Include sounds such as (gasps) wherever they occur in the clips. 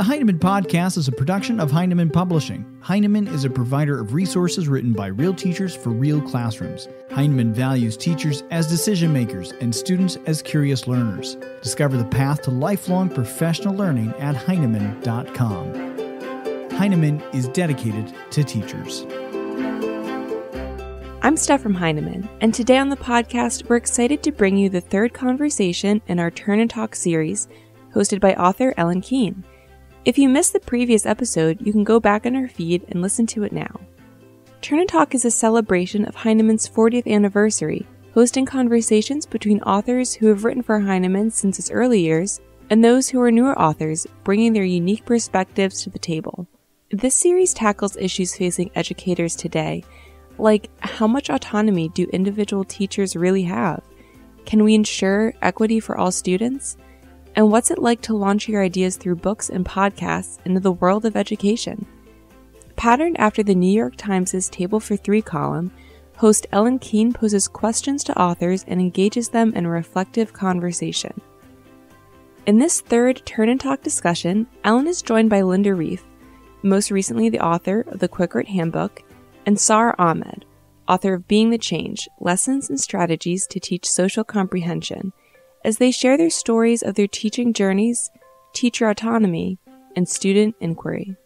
The Heinemann Podcast is a production of Heinemann Publishing. Heinemann is a provider of resources written by real teachers for real classrooms. Heinemann values teachers as decision makers and students as curious learners. Discover the path to lifelong professional learning at Heinemann.com. Heinemann is dedicated to teachers. I'm Steph from Heinemann, and today on the podcast, we're excited to bring you the third conversation in our Turn and Talk series, hosted by author Ellin Keene. If you missed the previous episode, you can go back on our feed and listen to it now. Turn and Talk is a celebration of Heinemann's 40th anniversary, hosting conversations between authors who have written for Heinemann since its early years and those who are newer authors, bringing their unique perspectives to the table. This series tackles issues facing educators today, like how much autonomy do individual teachers really have? Can we ensure equity for all students? And what's it like to launch your ideas through books and podcasts into the world of education? Patterned after the New York Times' Table for Three column, host Ellin Keene poses questions to authors and engages them in a reflective conversation. In this third Turn and Talk discussion, Ellin is joined by Linda Rief, most recently the author of the Quickwrite Handbook, and Sara Ahmed, author of Being the Change Lessons and Strategies to Teach Social Comprehension as they share their stories of their teaching journeys, teacher autonomy, and student inquiry.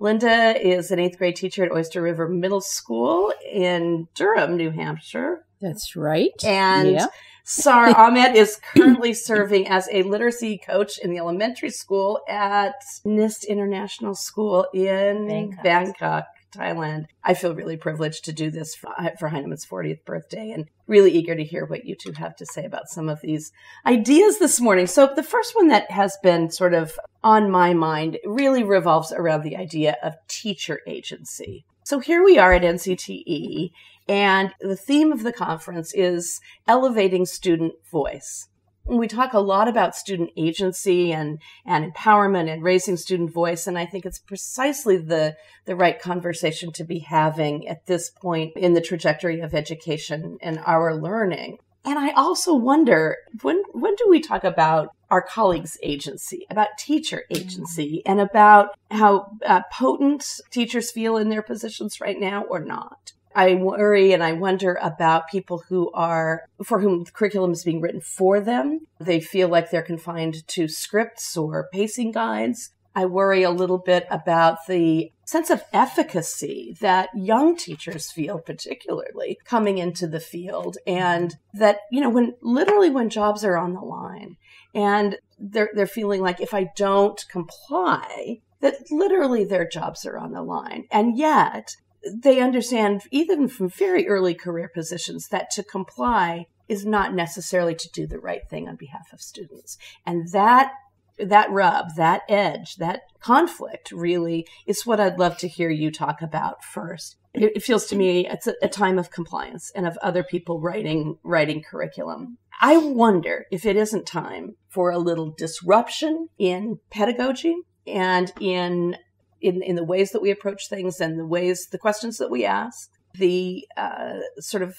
Linda is an eighth grade teacher at Oyster River Middle School in Durham, New Hampshire. That's right. And yeah. Sara (laughs) Ahmed is currently serving as a literacy coach in the elementary school at NIST International School in Bangkok. Bangkok. Thailand. I feel really privileged to do this for, for Heinemann's 40th birthday and really eager to hear what you two have to say about some of these ideas this morning. So the first one that has been sort of on my mind really revolves around the idea of teacher agency. So here we are at NCTE and the theme of the conference is elevating student voice we talk a lot about student agency and, and empowerment and raising student voice. And I think it's precisely the, the right conversation to be having at this point in the trajectory of education and our learning. And I also wonder when when do we talk about our colleagues' agency, about teacher agency, and about how uh, potent teachers feel in their positions right now or not? I worry and I wonder about people who are, for whom the curriculum is being written for them. They feel like they're confined to scripts or pacing guides. I worry a little bit about the sense of efficacy that young teachers feel, particularly coming into the field. And that, you know, when literally when jobs are on the line and they're, they're feeling like if I don't comply, that literally their jobs are on the line. And yet they understand, even from very early career positions, that to comply is not necessarily to do the right thing on behalf of students. And that that rub, that edge, that conflict really is what I'd love to hear you talk about first. It, feels to me it's a, a time of compliance and of other people writing writing curriculum. I wonder if it isn't time for a little disruption in pedagogy and in in, in the ways that we approach things and the ways, the questions that we ask, the uh, sort of,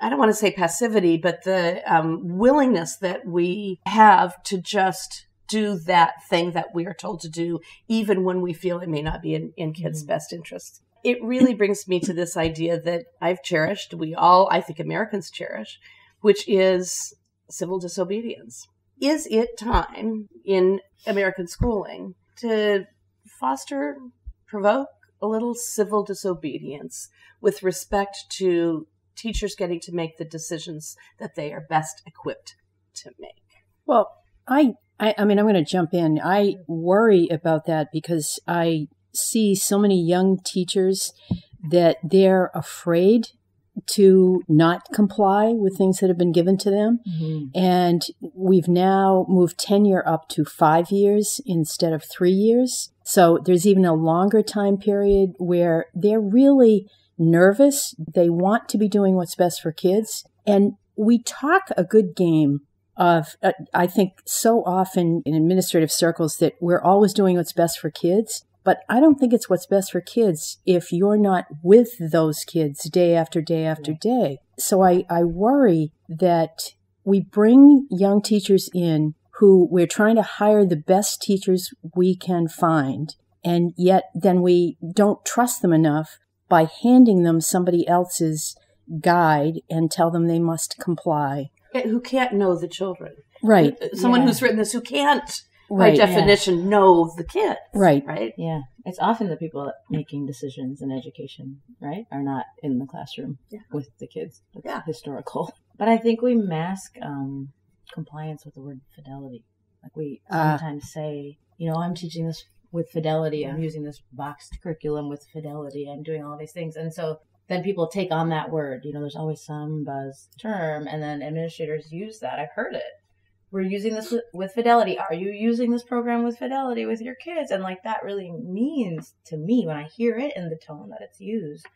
I don't want to say passivity, but the um, willingness that we have to just do that thing that we are told to do, even when we feel it may not be in, in kids' mm-hmm. best interests. It really (clears throat) brings me to this idea that I've cherished, we all, I think Americans cherish, which is civil disobedience. Is it time in American schooling to foster, provoke a little civil disobedience with respect to teachers getting to make the decisions that they are best equipped to make. Well, I, I, I mean, I'm going to jump in. I worry about that because I see so many young teachers that they're afraid to not comply with things that have been given to them. Mm-hmm. And we've now moved tenure up to five years instead of three years. So there's even a longer time period where they're really nervous. They want to be doing what's best for kids. And we talk a good game of, uh, I think so often in administrative circles that we're always doing what's best for kids. But I don't think it's what's best for kids if you're not with those kids day after day after day. So I, I worry that we bring young teachers in who we're trying to hire the best teachers we can find. And yet then we don't trust them enough by handing them somebody else's guide and tell them they must comply. Who can't know the children. Right. Someone Yeah. who's written this who can't, Right. by definition, know the kids. Right. Right. Yeah, it's often the people making decisions in education, right, are not in the classroom Yeah. with the kids. It's Yeah. historical. But I think we mask um, compliance with the word fidelity. Like we Ah. sometimes say, you know, I'm teaching this with fidelity. I'm using this boxed curriculum with fidelity. I'm doing all these things, and so then people take on that word. You know, there's always some buzz term, and then administrators use that. I've heard it. We're using this with, with fidelity. Are you using this program with fidelity with your kids? And like that really means to me when I hear it in the tone that it's used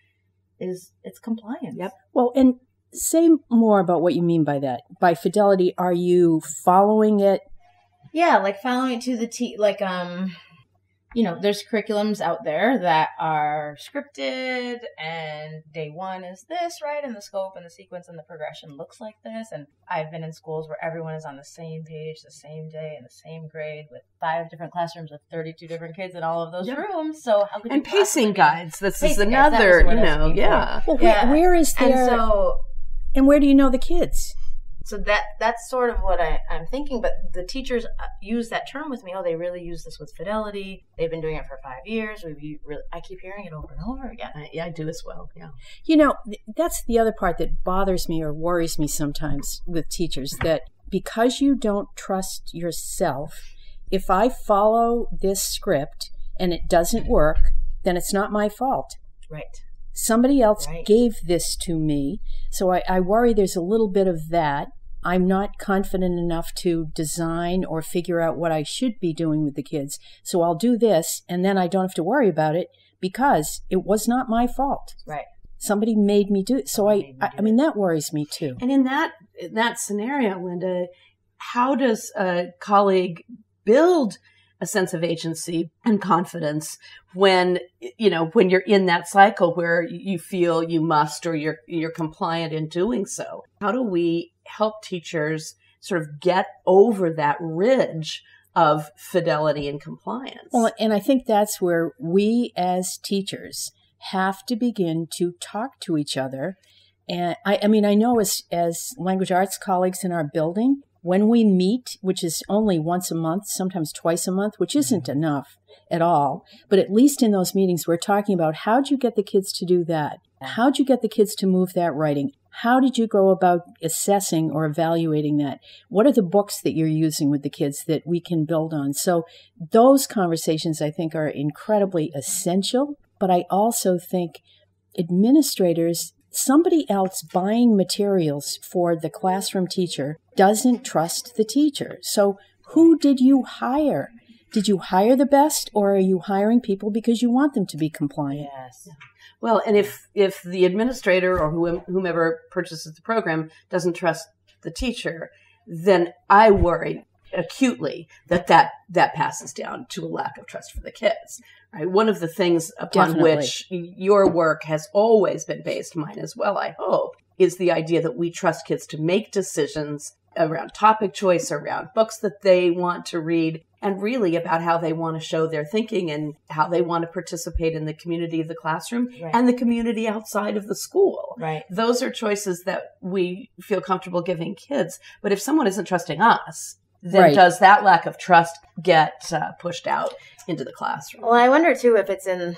is it's compliance. Yep. Well, and say more about what you mean by that. By fidelity, are you following it? Yeah, like following it to the T. Like um, you know, there's curriculums out there that are scripted, and day one is this, right? And the scope and the sequence and the progression looks like this. And I've been in schools where everyone is on the same page, the same day, in the same grade, with five different classrooms with 32 different kids in all of those Yep. rooms. So how could And you pacing guides. This is Pacing guides, that was another, the word you know, yeah. Well, Yeah. where, where is And there? so and where do you know the kids? so that that's sort of what I, I'm thinking. But the teachers uh, use that term with me. Oh, they really use this with fidelity. They've been doing it for five years. We've really, I keep hearing it over and over again. I, yeah, I do as well. Yeah. You know, that's the other part that bothers me or worries me sometimes with teachers that because you don't trust yourself, if I follow this script and it doesn't work, then it's not my fault. Right. Somebody else Right. gave this to me. So I, I worry there's a little bit of that. I'm not confident enough to design or figure out what I should be doing with the kids. So I'll do this and then I don't have to worry about it because it was not my fault. Right. Somebody made me do it. So I I, I mean, that worries me too. And in that in that scenario, Linda, how does a colleague build a sense of agency and confidence when you know when you're in that cycle where you feel you must or you're you're compliant in doing so? How do we help teachers sort of get over that ridge of fidelity and compliance? Well, and I think that's where we as teachers have to begin to talk to each other. And I, I mean, I know as, as language arts colleagues in our building, when we meet, which is only once a month, sometimes twice a month, which isn't mm-hmm. enough at all, but at least in those meetings, we're talking about how'd you get the kids to do that? How'd you get the kids to move that writing? How did you go about assessing or evaluating that? What are the books that you're using with the kids that we can build on? So those conversations I think are incredibly essential, but I also think administrators, somebody else buying materials for the classroom teacher doesn't trust the teacher. So who did you hire? Did you hire the best or are you hiring people because you want them to be compliant? Yes. Well, and if if the administrator or whomever purchases the program doesn't trust the teacher, then I worry acutely that that that passes down to a lack of trust for the kids. Right? One of the things upon Definitely. which your work has always been based, mine as well, I hope, is the idea that we trust kids to make decisions around topic choice, around books that they want to read, and really about how they want to show their thinking and how they want to participate in the community of the classroom Right. and the community outside of the school. Right. Those are choices that we feel comfortable giving kids. But if someone isn't trusting us, then Right. does that lack of trust get uh, pushed out into the classroom? Well, I wonder too if it's in,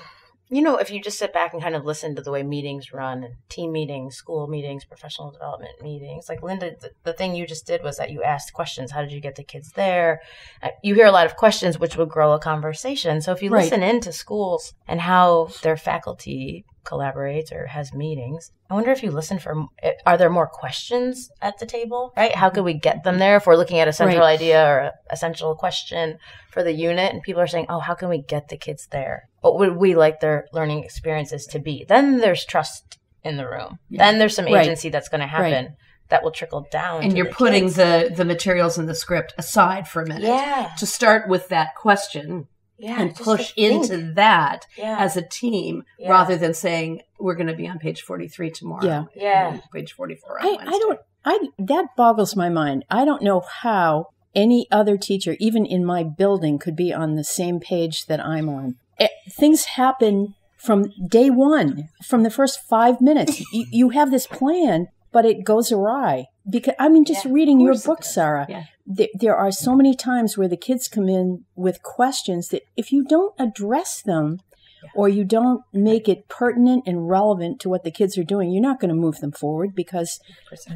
you know, if you just sit back and kind of listen to the way meetings run, and team meetings, school meetings, professional development meetings. Like Linda, the, the thing you just did was that you asked questions. How did you get the kids there? Uh, You hear a lot of questions, which would grow a conversation. So if you Right. listen into schools and how their faculty collaborates or has meetings, I wonder if you listen for, eh, are there more questions at the table, right? How could we get them there if we're looking at a central Right. idea or a essential question for the unit and people are saying, oh, how can we get the kids there? What would we like their learning experiences to be? Then there's trust in the room. Then there's some Right. agency that's going to happen that will trickle down. and you're the putting kids. the the materials in the script aside for a minute yeah, to start with that question yeah, and push to think. into that yeah, as a team Yeah. rather than saying we're going to be on page 43 tomorrow Yeah. Yeah. page 44 on I, Wednesday. I don't, I, that boggles my mind. I don't know how any other teacher, even in my building, could be on the same page that I'm on. It, eh, things happen from day one, from the first five minutes. you, you have this plan, but it goes awry. Because I mean, just Yeah, reading your book. Sara, Yeah. there, there are so many times where the kids come in with questions that if you don't address them or you don't make it pertinent and relevant to what the kids are doing, you're not going to move them forward because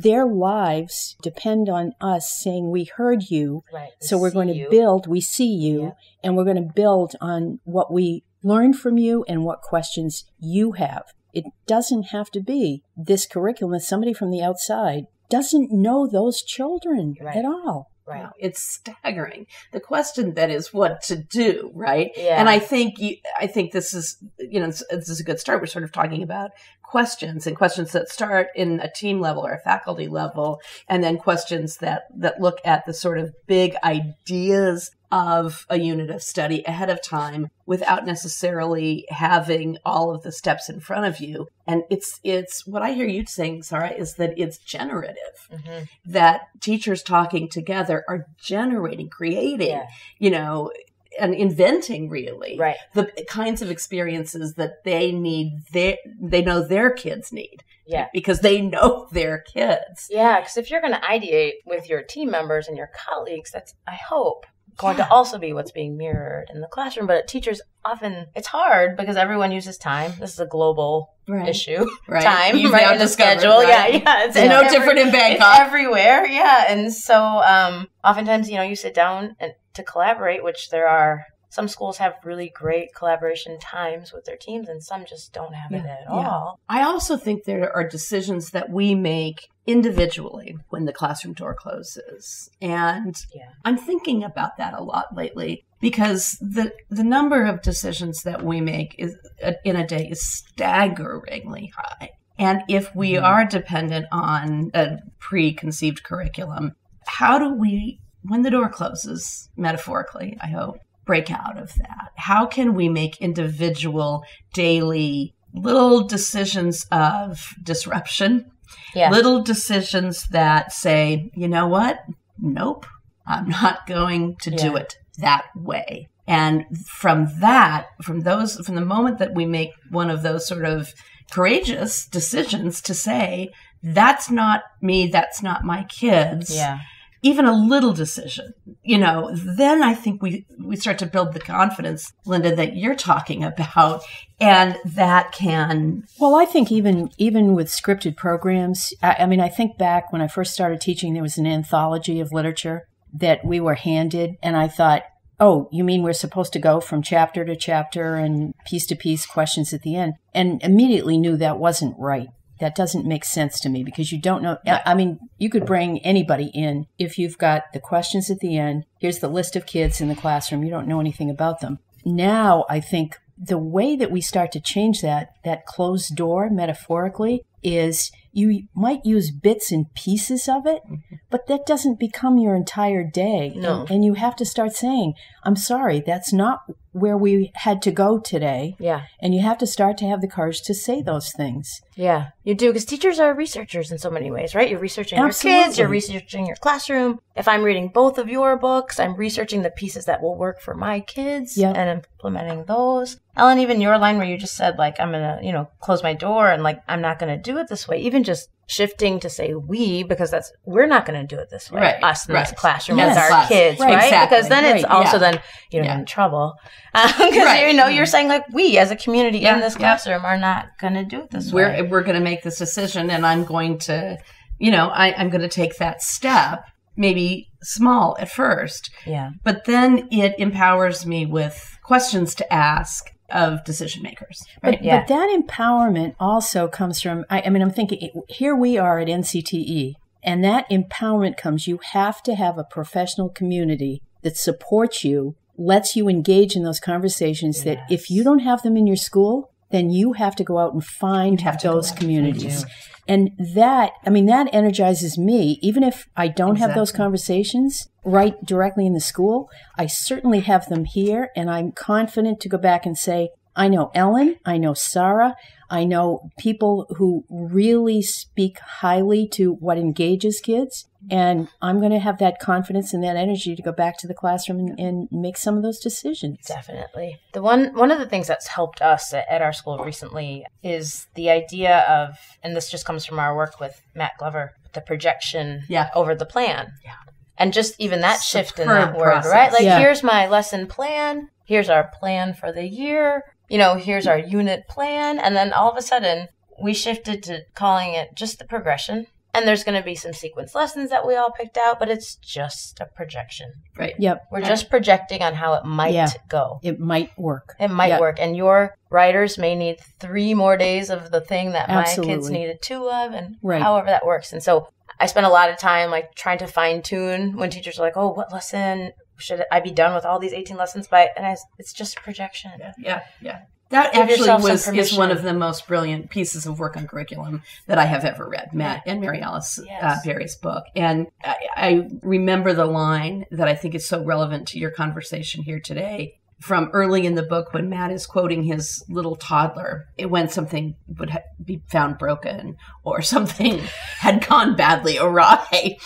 their lives depend on us saying, We heard you. Right. So we're going to you. build, we see you, Yeah. and we're going to build on what we learned from you and what questions you have. It doesn't have to be this curriculum that somebody from the outside doesn't know those children Right. at all. Right. Wow, It's staggering. The question then is what to do, right? Yeah. And I think you, I think this is, you know, this, this is a good start. We're sort of talking about questions and questions that start in a team level or a faculty level, and then questions that that look at the sort of big ideas of a unit of study ahead of time without necessarily having all of the steps in front of you. And it's it's what I hear you saying, Sara, is that it's generative Mhm. that teachers talking together are generating, creating, Yeah. you know, and inventing really Right. the kinds of experiences that they need their they know their kids need Yeah. because they know their kids Yeah, because if you're going to ideate with your team members and your colleagues, that's I hope going to also be what's being mirrored in the classroom. But teachers often it's hard because everyone uses time. This is a global right issue. (laughs) right Time, You've right? In the schedule. right? Yeah, yeah. It's It's no every- different in Bangkok everywhere. Yeah, and so um, oftentimes you know you sit down and to collaborate, which there are. Some schools have really great collaboration times with their teams, and some just don't have it Yeah, at yeah. all. I also think there are decisions that we make individually when the classroom door closes. And Yeah. I'm thinking about that a lot lately because the the number of decisions that we make is uh, in a day is staggeringly high. And if we are dependent on a preconceived curriculum, how do we when the door closes metaphorically, I hope, break out of that? How can we make individual daily little decisions of disruption Yeah. little decisions that say, you know what? Nope, I'm not going to do it that way. And from that, from those, from the moment that we make one of those sort of courageous decisions to say, that's not me, that's not my kids. Yeah. Even a little decision, you know, then I think we, we start to build the confidence, Linda, that you're talking about. And that can, Well, I think even even with scripted programs, I, I mean, I think back when I first started teaching, there was an anthology of literature that we were handed, and I thought, oh, you mean we're supposed to go from chapter to chapter and piece to piece, questions at the end, and immediately knew that wasn't right. That doesn't make sense to me because you don't know. I mean, you could bring anybody in if you've got the questions at the end. Here's the list of kids in the classroom. You don't know anything about them. Now, I think the way that we start to change that, that closed door metaphorically, is you might use bits and pieces of it, mm-hmm. but that doesn't become your entire day. No. And, and you have to start saying, I'm sorry, that's not where we had to go today. Yeah. And you have to start to have the courage to say those things. Yeah, you do because teachers are researchers in so many ways, right? You're researching your kids, you're researching your classroom. If I'm reading both of your books, I'm researching the pieces that will work for my kids Yep. and implementing those. Ellin, even your line where you just said like I'm gonna, you know, close my door and like I'm not gonna do it this way. Even just shifting to say we because that's we're not gonna do it this way. Right, Us in this classroom Yes. as our Us. kids, Right, right? exactly. Because then it's also yeah. then you know Yeah. in trouble (laughs) because Right. you know you're mm-hmm. saying like we as a community Yeah, in this classroom are not gonna do it this way. we're we're going to make this decision and i'm going to you know I, i'm going to take that step maybe small at first Yeah. but then it empowers me with questions to ask of decision makers right? But, Yeah. but that empowerment also comes from, I, I mean, I'm thinking here we are at NCTE, and that empowerment comes, you have to have a professional community that supports you, lets you engage in those conversations that if you don't have them in your school, then you have to go out and find those communities. And that, I mean, that energizes me. Even if I don't have those conversations right directly in the school, I certainly have them here. And I'm confident to go back and say, I know Ellin, I know Sara, I know people who really speak highly to what engages kids. And I'm going to have that confidence and that energy to go back to the classroom and, and make some of those decisions. Definitely. The one one of the things that's helped us at, at our school recently is the idea of, and this just comes from our work with Matt Glover, the projection Yeah. over the plan. Yeah. And just even that shift in Superb that word, process. right? Like Yeah. here's my lesson plan, here's our plan for the year, you know, here's our unit plan, and then all of a sudden we shifted to calling it just the progression. And there's going to be some sequence lessons that we all picked out, but it's just a projection. Right. Yep. We're just projecting on how it might Yeah. go. It might work. It might Yeah. work. And your writers may need three more days of the thing that my kids needed two of, and Right. however that works. And so I spent a lot of time like trying to fine tune when teachers are like, oh, what lesson should I be done with all these 18 lessons by? And I, it's just projection. Yeah, yeah. That Give actually was is one of the most brilliant pieces of work on curriculum that I have ever read. Matt and Mary Alice uh, Berry's book, and I, I remember the line that I think is so relevant to your conversation here today. From early in the book, when Matt is quoting his little toddler, it, when something would ha- be found broken or (laughs) something had gone badly awry,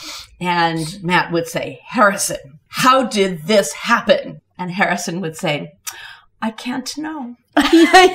and Matt would say, "Harrison, how did this happen?" And Harrison would say, "I can't know." (laughs) (laughs) and I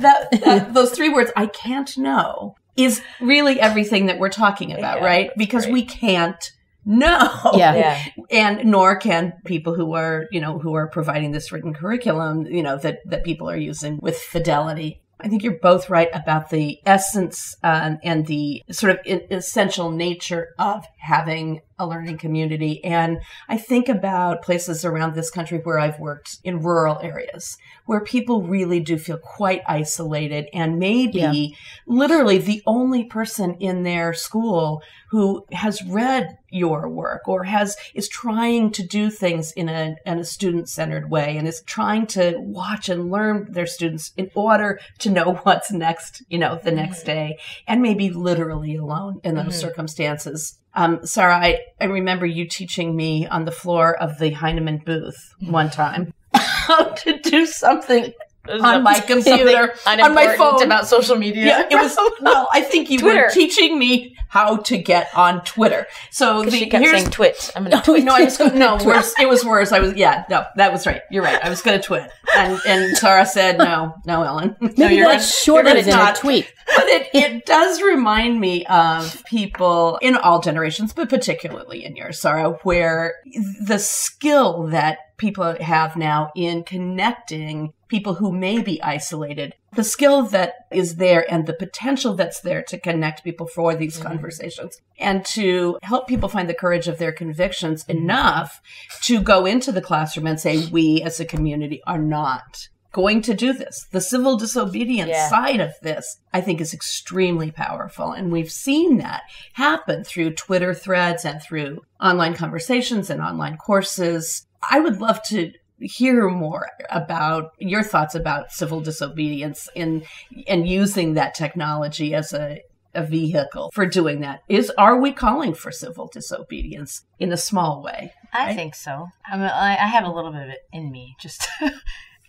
that, that those three words I can't know is really everything that we're talking about, Yeah, right? Because great. we can't know. Yeah. Yeah. And nor can people who are, you know, who are providing this written curriculum, you know, that that people are using with fidelity. I think you're both right about the essence um, and the sort of essential nature of having a learning community. And I think about places around this country where I've worked in rural areas where people really do feel quite isolated and maybe Yeah. literally the only person in their school who has read your work or has is trying to do things in a in a student centered way and is trying to watch and learn their students in order to know (laughs) what's next you know the next day and maybe literally alone in those Mhm. circumstances um, Sara, I, I remember you teaching me on the floor of the Heinemann booth one time (laughs) how to do something on my computer, on my phone. about social media. Yeah, it was. (laughs) Well, I think you were teaching me how to get on Twitter. So the, she kept here's saying twit. I'm gonna (laughs) no, twit. no, I was (laughs) no, worse. It was worse. I was, yeah, no, that was right. You're right. I was going to twit. And, and Sara said, no, no, Ellin. no, Maybe you're that's shorter than not. a tweet. But it, it does remind me of people in all generations, but particularly in yours, Sara, where the skill that people have now in connecting people who may be isolated, the skill that is there and the potential that's there to connect people for these mm-hmm. conversations and to help people find the courage of their convictions enough to go into the classroom and say, we as a community are not going to do this. The civil disobedience Yeah. side of this, I think, is extremely powerful. And we've seen that happen through Twitter threads and through online conversations and online courses. I would love to hear more about your thoughts about civil disobedience in and using that technology as a a vehicle for doing that is are we calling for civil disobedience in a small way I think so. I mean, I, have a little bit of it in me, just (laughs)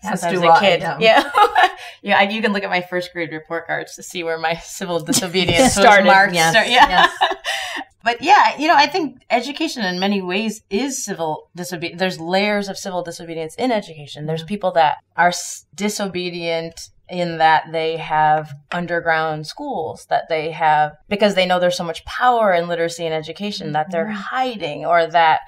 As since I was a I, kid. yeah. Yeah, (laughs) yeah. I, you can look at my first grade report cards to see where my civil (laughs) disobedience Started, was marked. yes, Start- yeah. yes. But yeah, you know, I think education in many ways is civil disobedience. There's layers of civil disobedience in education. There's mm-hmm. people that are s- disobedient in that they have underground schools that they have because they know there's so much power in literacy and education that they're mm-hmm. hiding or that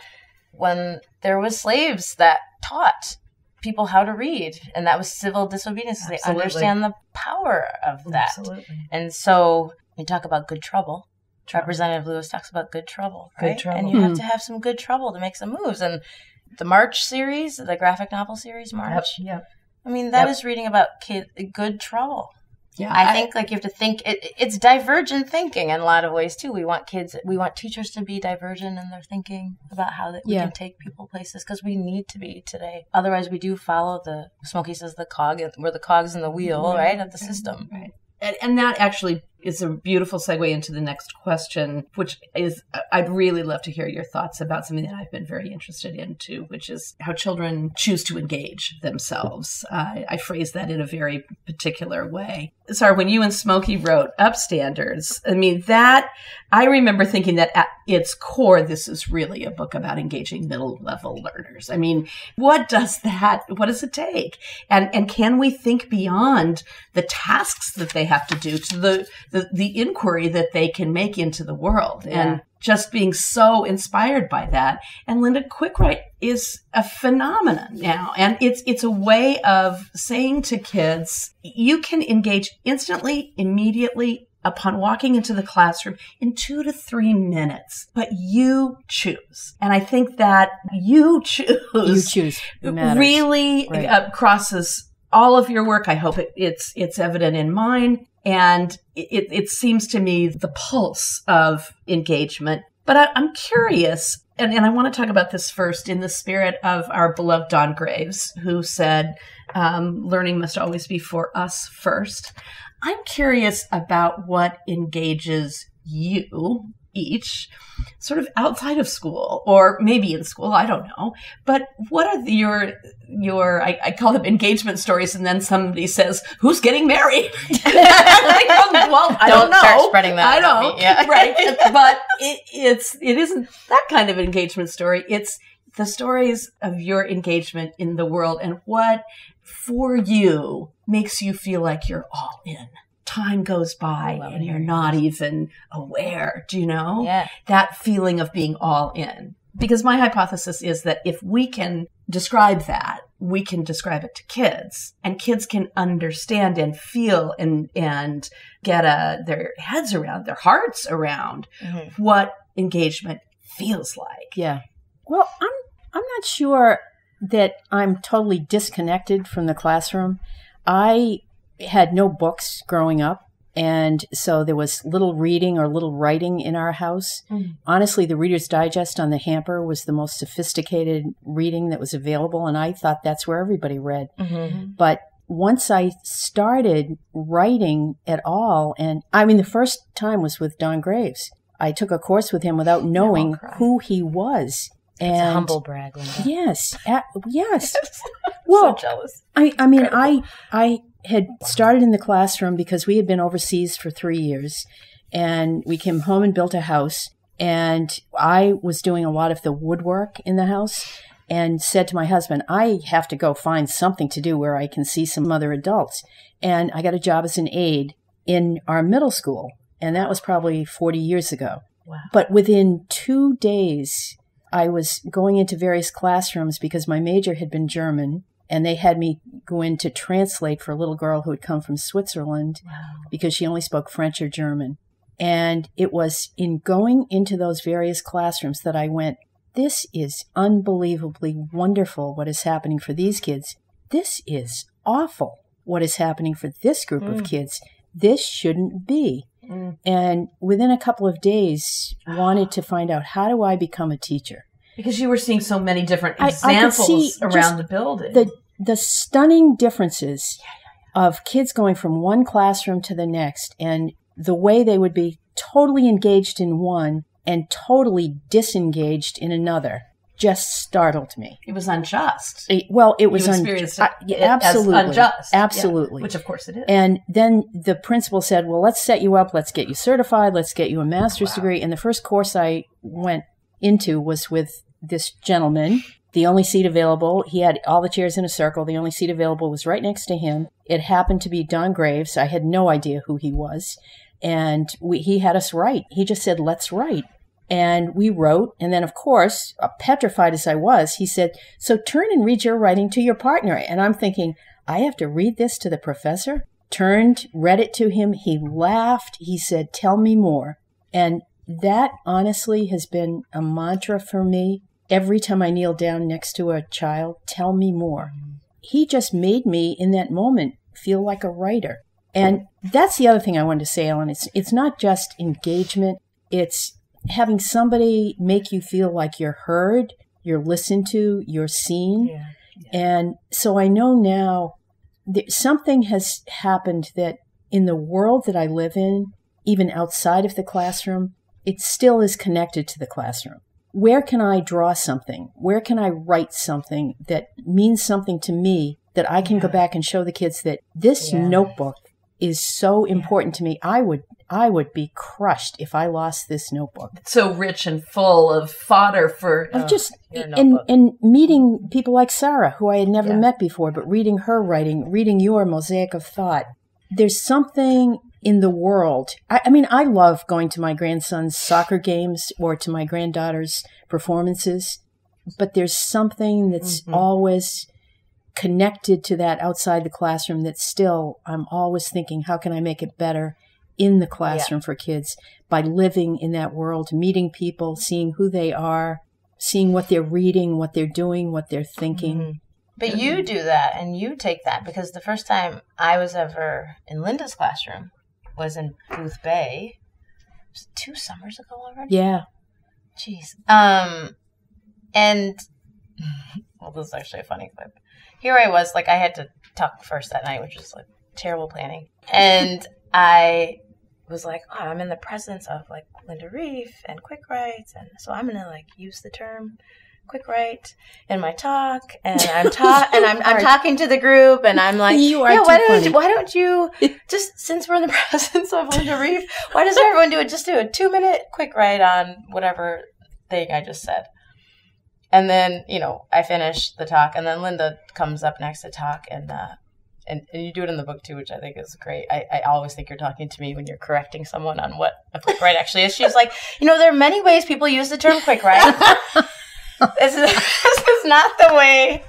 when there was slaves that taught people how to read and that was civil disobedience 'cause they understand the power of that Absolutely. and so we talk about good trouble. Representative Lewis talks about good trouble, Good right? trouble. And you have to have some good trouble to make some moves. And the March series, the graphic novel series, March. Yep. I mean, that Yep. is reading about kid good trouble. Yeah, I think like you have to think. It, it's divergent thinking in a lot of ways too. We want kids, we want teachers to be divergent in their thinking about how that we Yeah. can take people places because we need to be today. Otherwise, we do follow the Smokey says the cog. We're the cogs in the wheel, mm-hmm. right, of the system. Right. And, and that actually is a beautiful segue into the next question, which is I'd really love to hear your thoughts about something that I've been very interested in too, which is how children choose to engage themselves. Uh, I phrase that in a very particular way. Sara, when you and Smokey wrote Upstanders, I mean, that I remember thinking that at its core, this is really a book about engaging middle level learners. I mean, what does that, what does it take? And, and can we think beyond the tasks that they have to do to the, the, the inquiry that they can make into the world? Yeah. And just being so inspired by that. And Linda Quickwrite is a phenomenon now. And it's, it's a way of saying to kids, you can engage instantly, immediately, upon walking into the classroom in two to three minutes, but you choose. And I think that you (laughs) choose, you choose really right. uh, crosses all of your work. I hope it, it's, it's evident in mine. And it, it seems to me the pulse of engagement. But I, I'm curious, and, and I want to talk about this first in the spirit of our beloved Don Graves, who said, um, learning must always be for us first. I'm curious about what engages you each sort of outside of school or maybe in school i don't know. But what are the, your your I, I, call them engagement stories and then somebody says who's getting married? (laughs) Um, well i don't, don't know. start spreading that i know. yeah. (laughs) right. But it, it's it isn't that kind of engagement story. It's the stories of your engagement in the world and what for you makes you feel like you're all in time goes by and you're not even aware. Do you know? Yeah. That feeling of being all in. Because my hypothesis is that if we can describe that, we can describe it to kids and kids can understand and feel and, and get a, their heads around, their hearts around mm-hmm. what engagement feels like. Yeah. Well, I'm, I'm not sure that I'm totally disconnected from the classroom. I had no books growing up. And so there was little reading or little writing in our house. Mm. Honestly, the Reader's Digest on the hamper was the most sophisticated reading that was available. And I thought that's where everybody read. Mm-hmm. But once I started writing at all, and I mean, the first time was with Don Graves. I took a course with him without knowing who he was. And it's a humble brag, Linda. Yes, at, yes. (laughs) well, so jealous. I, I mean, Incredible. I, I had started in the classroom because we had been overseas for three years and we came home and built a house. And I was doing a lot of the woodwork in the house and said to my husband, I have to go find something to do where I can see some other adults. And I got a job as an aide in our middle school. And that was probably 40 years ago. Wow. But within two days, I was going into various classrooms because my major had been German and they had me go in to translate for a little girl who had come from Switzerland wow. because she only spoke French or German. And it was in going into those various classrooms that I went, this is unbelievably wonderful what is happening for these kids. This is awful what is happening for this group mm. of kids. This shouldn't be. Mm. And within a couple of days, wanted (gasps) to find out how do I become a teacher? Because you were seeing so many different examples I, I around the building. The the stunning differences yeah, yeah, yeah. of kids going from one classroom to the next and the way they would be totally engaged in one and totally disengaged in another just startled me. It was unjust. It, well, it was unjust. absolutely unjust. Absolutely. Which of course it is. And then the principal said, "Well, let's set you up. Let's get you certified. Let's get you a master's wow. degree." And the first course I went into was with this gentleman the only seat available, he had all the chairs in a circle. The only seat available was right next to him. It happened to be Don Graves. I had no idea who he was. And we, he had us write. He just said, let's write. And we wrote. And then, of course, uh, petrified as I was, he said, so turn and read your writing to your partner. And I'm thinking, I have to read this to the professor? Turned, read it to him. He laughed. He said, tell me more. And that honestly has been a mantra for me every time I kneel down next to a child, tell me more. He just made me in that moment feel like a writer. And that's the other thing I wanted to say, Ellin. It's it's not just engagement, it's having somebody make you feel like you're heard, you're listened to, you're seen. Yeah, yeah. And so I know now that something has happened that in the world that I live in, even outside of the classroom, it still is connected to the classroom. Where can I draw something? Where can I write something that means something to me that I can go back and show the kids that this Yeah. notebook is so important to me. I would I would be crushed if I lost this notebook. so rich and full of fodder for Of uh, just and and meeting people like Sara, who I had never Yeah. met before, but reading her writing, reading your mosaic of thought. There's something in the world. I, I mean, I love going to my grandson's soccer games or to my granddaughter's performances, but there's something that's Mhm. always connected to that outside the classroom that still I'm always thinking, how can I make it better in the classroom for kids by living in that world, meeting people, seeing who they are, seeing what they're reading, what they're doing, what they're thinking. Mhm. But you do that and you take that because the first time I was ever in Linda's classroom was in Boothbay. Two summers ago already? Yeah. Jeez. Um, and (laughs) well, this is actually a funny clip. Here I was, like I had to talk first that night, which was like terrible planning, and (laughs) I was like, oh, I'm in the presence of like Linda Rief and Quick Writes, and so I'm gonna like use the term quick write in my talk, and I'm ta- (laughs) and I'm, I'm talking to the group, and I'm like, You are yeah, why don't funny. why don't you (laughs) just since we're in the (laughs) presence of Linda Rief, why doesn't everyone do it? Just do a two minute quick write on whatever thing I just said. And then, you know, I finish the talk and then Linda comes up next to talk and uh and, and you do it in the book too, which I think is great. I, I always think you're talking to me when you're correcting someone on what a quick write actually is. She's like, you know, there are many ways people use the term quick write. This, is, (laughs) this is not the way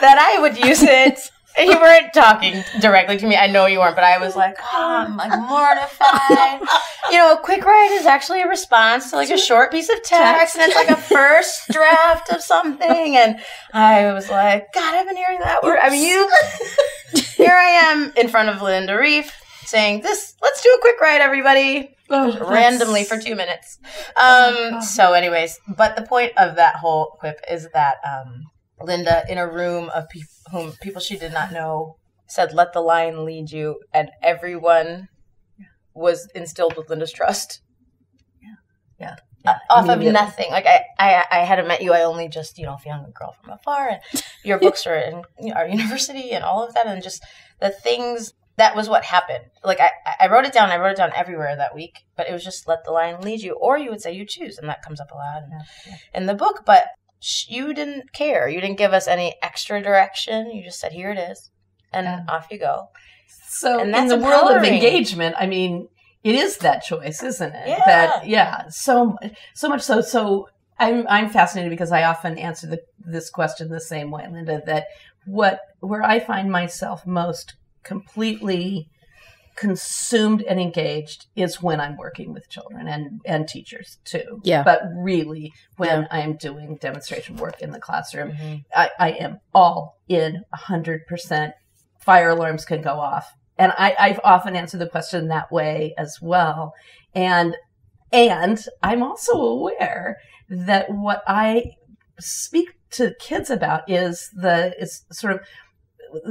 that I would use it. (laughs) You weren't talking directly to me. I know you weren't, but I was like, oh, I'm like (laughs) mortified. You know, a quick write is actually a response to like a short piece of text, and it's like a first draft of something. And I was like, God, I've been hearing that word. I mean, you. Here I am in front of Linda Rief saying, "This, let's do a quick write, everybody." Randomly for two minutes. Um, so, anyways, but the point of that whole quip is that um, Linda, in a room of pe- whom people she did not know, said, "Let the lion lead you," and everyone was instilled with Linda's trust. Yeah. Uh, off of nothing. Like I, I, I hadn't met you. I only just, you know, found a girl from afar, and your (laughs) books are in you know, our university and all of that, and just the things that was what happened. Like I, I wrote it down. I wrote it down everywhere that week, but it was just let the lion lead you, or you would say you choose, and that comes up a lot in, in the book. But sh- you didn't care. You didn't give us any extra direction. You just said, "Here it is," and Yeah. off you go. So in the world of engagement, I mean, it is that choice, isn't it? Yeah. That yeah, so so much so. So I'm I'm fascinated because I often answer the, this question the same way, Linda. That what where I find myself most completely consumed and engaged is when I'm working with children and and teachers too. Yeah. But really, when Yeah. I'm doing demonstration work in the classroom, mm-hmm. I, I am all in a hundred percent. Fire alarms can go off. And I, I've often answered the question that way as well. And and I'm also aware that what I speak to kids about is the is sort of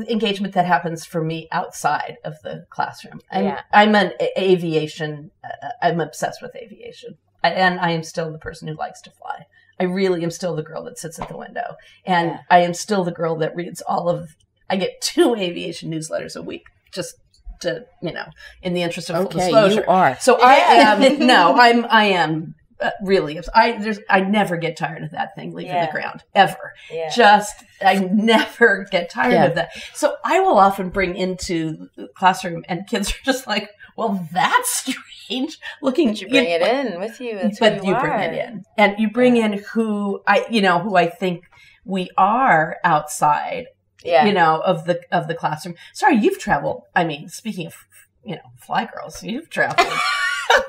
engagement that happens for me outside of the classroom. I'm, Yeah. I'm an a- aviation. Uh, I'm obsessed with aviation, I- and I am still the person who likes to fly. I really am still the girl that sits at the window, and Yeah. I am still the girl that reads all of. I get two (laughs) aviation newsletters a week, just to you know, in the interest of full Okay, disclosure. you are. So I am no, I'm I am uh, really. I there's I never get tired of that thing leaving Yeah. the ground ever. Yeah. Just I never get tired Yeah. of that. So I will often bring into the classroom, and kids are just like, "Well, that's strange." Looking, But you bring it in with you. That's but who you you bring it in, and you bring in who I, you know, who I think we are outside Yeah. you know, of the of the classroom. Sara, you've traveled. I mean, speaking of you know, fly girls, you've traveled. (laughs)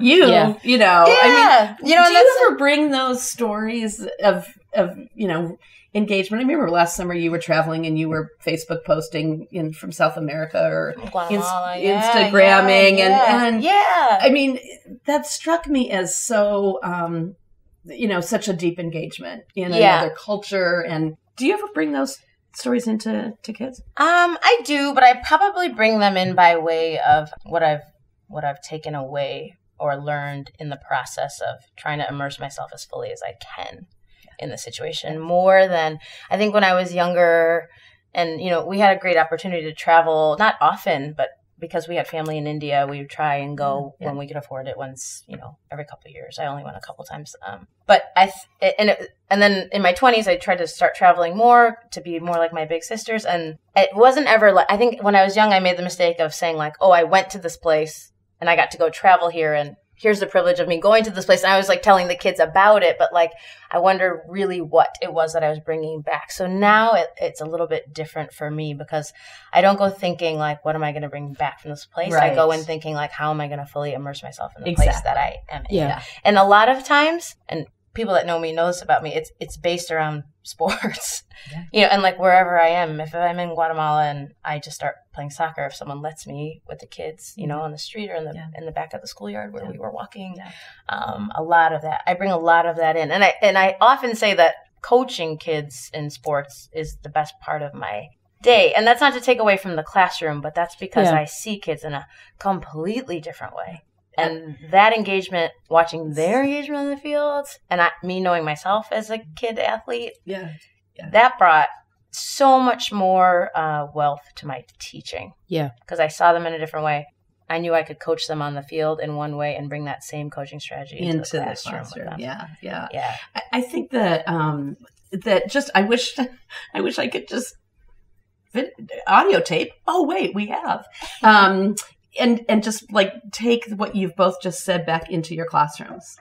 you, Yeah. you know, I Yeah. mean, You know, do you ever bring those stories of of you know engagement? I remember last summer you were traveling and you were Facebook posting in from South America or Guatemala, Inst- yeah, Instagramming and- yeah. and- yeah. I mean, that struck me as so, um, you know, such a deep engagement in another culture. And do you ever bring those stories into to kids? Um, I do, but I probably bring them in by way of what I've what I've taken away or learned in the process of trying to immerse myself as fully as I can in the situation more than I think when I was younger and you know we had a great opportunity to travel not often but because we had family in India, we would try and go yeah. when we could afford it once, you know, every couple of years. I only went a couple times. Um, but I, th- and, it, and then in my 20s, I tried to start traveling more to be more like my big sisters. And it wasn't ever like, I think when I was young, I made the mistake of saying, like, oh, I went to this place and I got to go travel here and here's the privilege of me going to this place. And I was like telling the kids about it, but like I wonder really what it was that I was bringing back. So now it, it's a little bit different for me because I don't go thinking like, what am I going to bring back from this place? Right. I go in thinking like, how am I going to fully immerse myself in the exactly. place that I am in? Yeah. And a lot of times, and people that know me know this about me. It's it's based around sports, yeah. (laughs) you know, and like wherever I am. If I'm in Guatemala and I just start playing soccer, if someone lets me with the kids, you know, mm-hmm. on the street or in the yeah. in the back of the schoolyard where yeah. we were walking, um, a lot of that. I bring a lot of that in, and I and I often say that coaching kids in sports is the best part of my day. And that's not to take away from the classroom, but that's because I see kids in a completely different way and that engagement, watching their engagement on the field, and I, me knowing myself as a kid athlete, yeah, yeah. that brought so much more uh, wealth to my teaching. Yeah, because I saw them in a different way. I knew I could coach them on the field in one way and bring that same coaching strategy into, into the classroom. The classroom. Yeah, yeah, yeah. I, I think that um, that just I wish (laughs) I wish I could just audio tape. Oh wait, we have. Um, and and just like take what you've both just said back into your classrooms.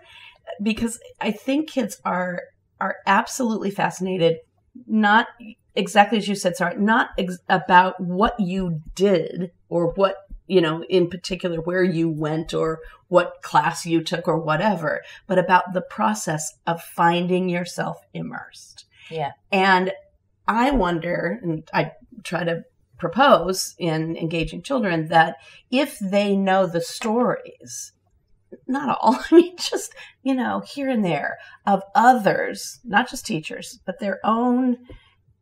Because i think kids are are absolutely fascinated not exactly as you said sorry not ex- about what you did or what you know in particular where you went or what class you took or whatever but about the process of finding yourself immersed. Yeah. And i wonder and i try to propose in engaging children that if they know the stories, not all, (laughs) I mean, just, you know, here and there of others, not just teachers, but their own,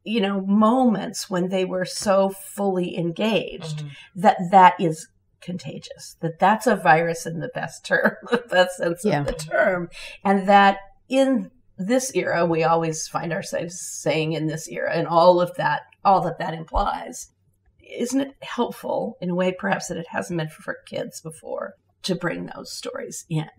you know, moments when they were so fully engaged, mm-hmm. that that is contagious, that that's a virus in the best term, (laughs) the best sense yeah. of the term. And that in this era, we always find ourselves saying in this era and all of that, all that that implies isn't it helpful in a way perhaps that it hasn't been for kids before to bring those stories in?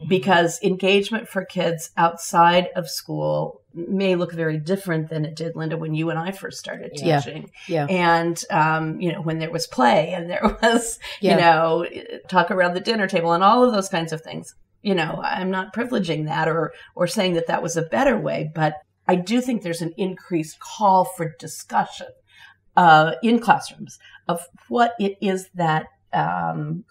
Mm-hmm. Because engagement for kids outside of school may look very different than it did, Linda, when you and I first started teaching. Yeah. yeah. And, um, you know, when there was play and there (laughs) was, yeah. you know, talk around the dinner table and all of those kinds of things. You know, I'm not privileging that or, or saying that that was a better way, but I do think there's an increased call for discussion uh, in classrooms of what it is that um,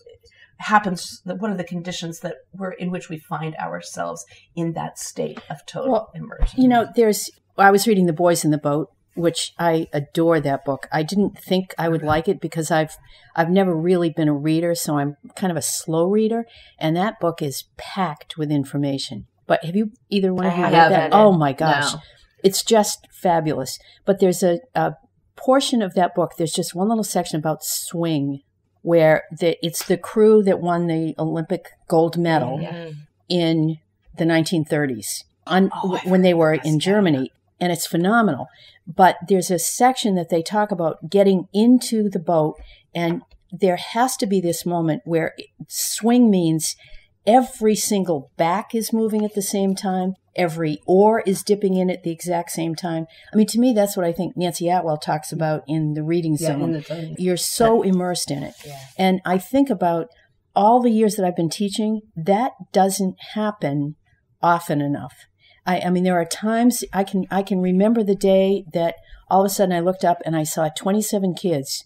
happens what are the conditions that we're in which we find ourselves in that state of total well, immersion. you know there's i was reading the boys in the boat which i adore that book. I didn't think i would like it because i've i've never really been a reader so i'm kind of a slow reader and that book is packed with information. But have you either one of you read that? oh my gosh. No. it's just fabulous. But there's a, a portion of that book, there's just one little section about swing, where the, it's the crew that won the Olympic gold medal yeah. in the 1930s on, oh, when they were in Germany. And it's phenomenal. But there's a section that they talk about getting into the boat, and there has to be this moment where swing means every single back is moving at the same time every oar is dipping in at the exact same time. I mean, to me, that's what I think Nancie Atwell talks about in the reading yeah, zone. The You're so immersed in it. Yeah. And I think about all the years that I've been teaching, that doesn't happen often enough. I, I mean, there are times I can I can remember the day that all of a sudden I looked up and I saw 27 kids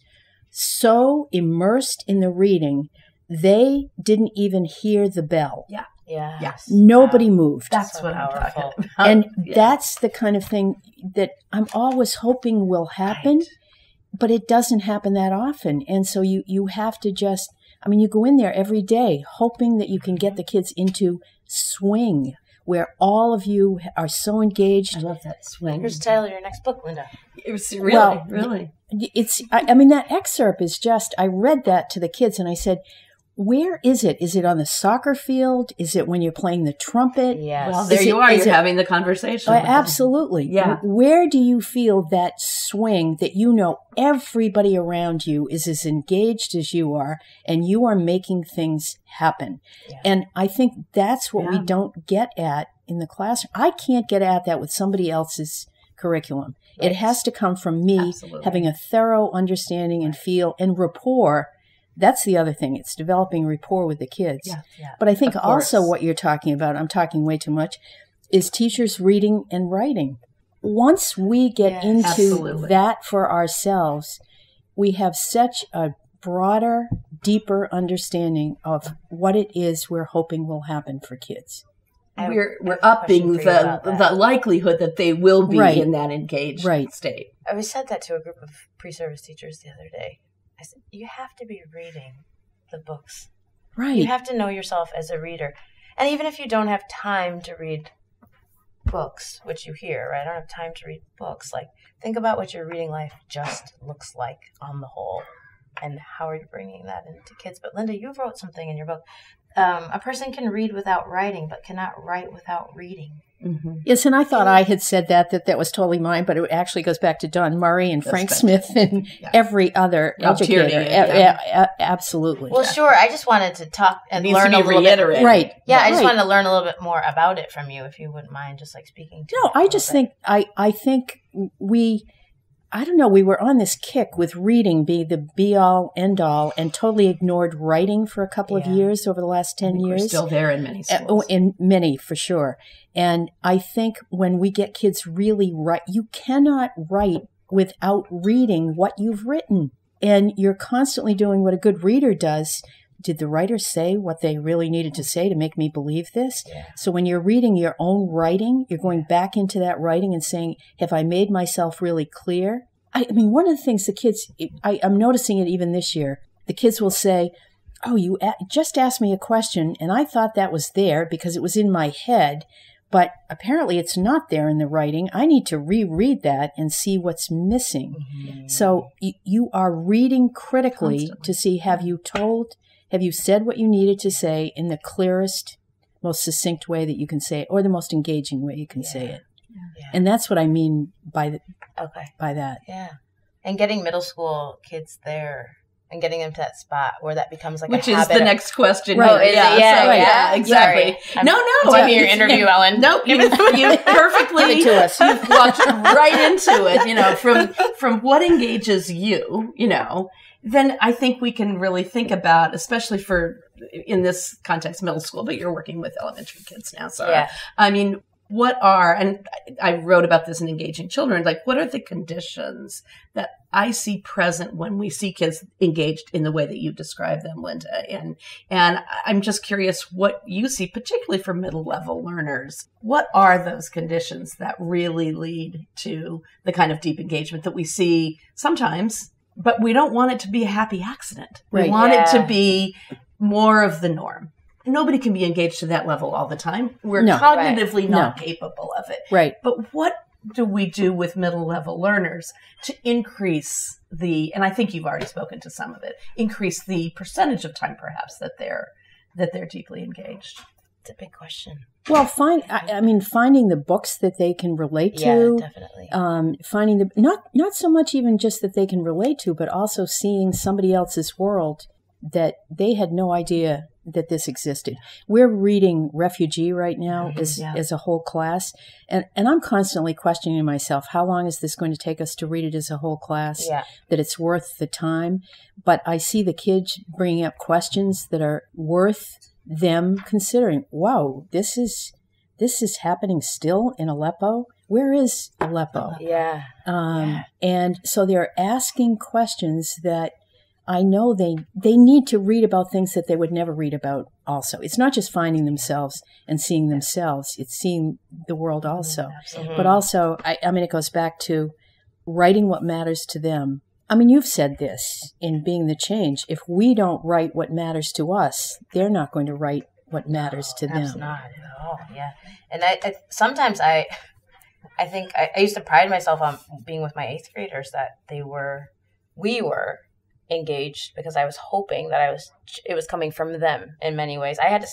so immersed in the reading they didn't even hear the bell. Yeah. Yeah. Yes. Nobody wow. moved. That's so what powerful. I'm talking about. And (laughs) yeah. that's the kind of thing that I'm always hoping will happen, right. but it doesn't happen that often. And so you, you have to just, I mean, you go in there every day hoping that you can get mm-hmm. the kids into swing where all of you are so engaged. I love that swing. Here's the title of your next book, Linda. It was really, well, really. It's, I, I mean, that excerpt is just, I read that to the kids and I said, where is it? Is it on the soccer field? Is it when you're playing the trumpet? Yes. Well, there Is you it- are. is You're it- having the conversation. Uh, absolutely. Yeah. Where do you feel that swing that you know everybody around you is as engaged as you are and you are making things happen? Yeah. And I think that's what we don't get at in the classroom. I can't get at that with somebody else's curriculum. It has to come from me Absolutely. having a thorough understanding and feel and rapport. That's the other thing. It's developing rapport with the kids. Yeah. Yeah. But I think also course. what you're talking about, I'm talking way too much, is teachers reading and writing. Once we get Yes. into Absolutely. that for ourselves, we have such a broader, deeper understanding of what it is we're hoping will happen for kids. We're we're have a question upping for you about the the likelihood that they will be Right. in that engaged Right. state. I was said that to a group of pre-service teachers the other day. I said, "You have to be reading the books. Right. You have to know yourself as a reader, and even if you don't have time to read books, which you hear, right? I don't have time to read books. Like, think about what your reading life just looks like on the whole, and how are you bringing that into kids? But Linda, you wrote something in your book. Um, a person can read without writing, but cannot write without reading. Mm-hmm. Yes, and I thought I had said that that that was totally mine, but it actually goes back to Don Murray and That's Frank good. Smith (laughs) and Yeah. every other educator. Tierney, A- yeah. a- a- absolutely. Well, sure. I just wanted to talk and needs learn a be little bit. reiterated. right. Yeah, I just wanted to learn a little bit more about it from you, if you wouldn't mind, just like speaking to. No, it a I just bit. think I I think we I don't know, we were on this kick with reading be the be all end all and totally ignored writing for a couple of years over the last 10 We're years. still there in many eh, oh, schools. oh, in many for sure. And I think when we get kids really write, you cannot write without reading what you've written. And you're constantly doing what a good reader does. Did the writer say what they really needed to say to make me believe this? Yeah. So when you're reading your own writing, you're going back into that writing and saying, have I made myself really clear? I, I mean, one of the things the kids, I, I'm noticing it even this year, the kids will say, Oh, you a- just asked me a question, and I thought that was there because it was in my head, but apparently it's not there in the writing. I need to reread that and see what's missing. Mm-hmm. So y- you are reading critically Constantly. to see have you told, have you said what you needed to say in the clearest, most succinct way that you can say it, or the most engaging way you can say it. Yeah. And that's what I mean by the, Okay. by that. Yeah. And getting middle school kids there and getting them to that spot where that becomes like Which a is habit the of- next question. Right. Oh, is it? yeah, Yeah, so, yeah. yeah, exactly. Sorry. I'm- no, no. Doing your interview, Ellin. Nope, you, you (laughs) perfectly Give to us. You've walked right into it. You know, from from what engages you. You know, then I think we can really think about, especially for in this context, middle school. But you're working with elementary kids now, so Yeah. I mean, what are and I wrote about this in engaging children. Like, what are the conditions that I see present when we see kids engaged in the way that you describe them, Linda? And and I'm just curious what you see, particularly for middle level learners. What are those conditions that really lead to the kind of deep engagement that we see sometimes? But we don't want it to be a happy accident. We Right. want it to be more of the norm. Nobody can be engaged to that level all the time. We're No. cognitively No. not capable of it. Right. But what do we do with middle level learners to increase the and I think you've already spoken to some of it, increase the percentage of time perhaps that they're that they're deeply engaged. It's a big question. Well, find, I, I mean, finding the books that they can relate to. Yeah, definitely. um, finding the not not so much even just that they can relate to, but also seeing somebody else's world that they had no idea that this existed. We're reading Refugee right now as yeah. as a whole class, and and I'm constantly questioning myself: How long is this going to take us to read it as a whole class? yeah. That it's worth the time. But I see the kids bringing up questions that are worth them considering. Wow, this is this is happening still in Aleppo. Where is Aleppo? Yeah. Um, Yeah. And so they're asking questions that I know they they need to read about things that they would never read about. Also, it's not just finding themselves and seeing themselves; it's seeing the world also. Absolutely. But also, I, I mean, it goes back to writing what matters to them. I mean, you've said this in being the change. If we don't write what matters to us, they're not going to write what matters to That's them. not at all. Yeah. And I, I sometimes I, I think I, I used to pride myself on being with my eighth graders that they were, we were engaged because I was hoping that I was it was coming from them in many ways. I had to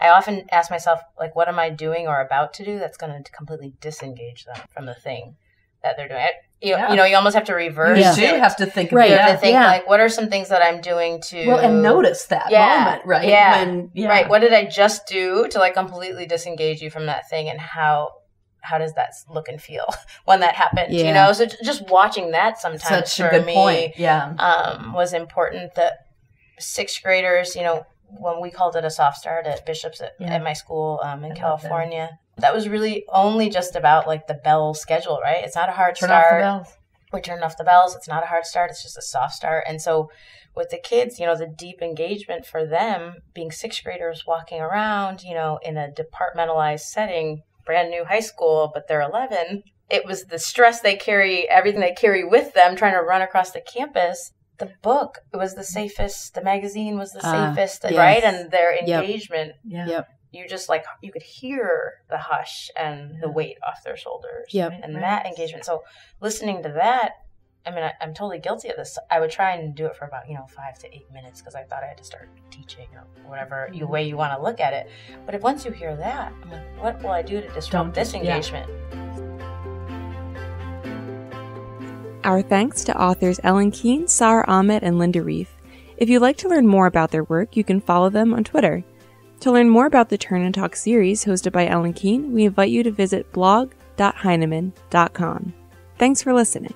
I often ask myself like what am I doing or about to do that's going to completely disengage them from the thing that they're doing. I, you, Yeah. you know, you almost have to reverse You do it. have to think Right. You about have it. to think Yeah. like what are some things that I'm doing to Well, and notice that Yeah. moment, right? Yeah. When, yeah. Right. What did I just do to like completely disengage you from that thing and how how does that look and feel (laughs) when that happens? You know, so just watching that sometimes Such a for good me point. Yeah. um, was important. That sixth graders, you know, when we called it a soft start at Bishop's at, Yeah. at my school um, in I. California, that was really only just about like the bell schedule, right? It's not a hard Turn off start the bells. we turned off the bells. It's not a hard start. It's just a soft start. And so with the kids, you know, the deep engagement for them being sixth graders walking around, you know, in a departmentalized setting, brand new high school, but they're 11. It was the stress they carry, everything they carry with them trying to run across the campus. The book it was the safest. The magazine was the Ah, safest, yes. right? And their Yep. engagement, Yeah. Yep. you just like you could hear the hush and the weight off their shoulders Yep. and Right. that engagement so listening to that i mean I, i'm totally guilty of this i would try and do it for about you know five to eight minutes because i thought i had to start teaching or whatever you Mm-hmm. way you want to look at it but if once you hear that i'm like what will i do to disrupt Don't- this yeah. Our thanks to authors Ellin Keene, Sara Ahmed, and Linda Rief. If you'd like to learn more about their work, you can follow them on Twitter. To learn more about the Turn and Talk series hosted by Ellin Keene, we invite you to visit blog.heinemann.com. Thanks for listening.